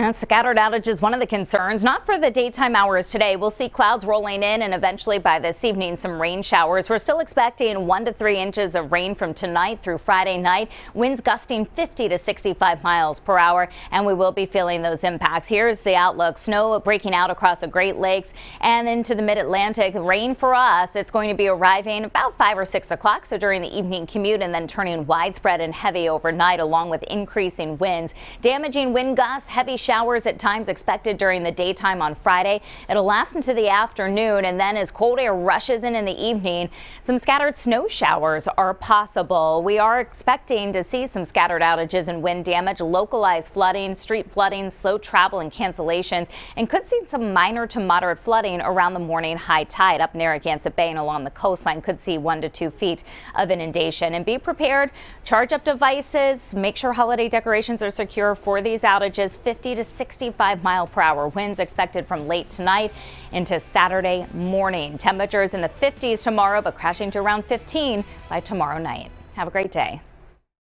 And scattered outages, one of the concerns, not for the daytime hours today. We'll see clouds rolling in and eventually by this evening some rain showers. We're still expecting one to three inches of rain from tonight through Friday night. Winds gusting 50 to 65 miles per hour and we will be feeling those impacts. Here's the outlook. Snow breaking out across the Great Lakes and into the mid-Atlantic. Rain for us. It's going to be arriving about 5 or 6 o'clock. So during the evening commute and then turning widespread and heavy overnight along with increasing winds. Damaging wind gusts, heavy showers at times expected during the daytime on Friday. It'll last into the afternoon and then as cold air rushes in in the evening, some scattered snow showers are possible. We are expecting to see some scattered outages and wind damage, localized flooding, street flooding, slow travel and cancellations, and could see some minor to moderate flooding around the morning high tide up Narragansett Bay and along the coastline could see one to two feet of inundation and be prepared. Charge up devices, make sure holiday decorations are secure for these outages. 50 to 65 mile per hour winds expected from late tonight into Saturday morning. Temperatures in the 50s tomorrow, but crashing to around 15 by tomorrow night. Have a great day.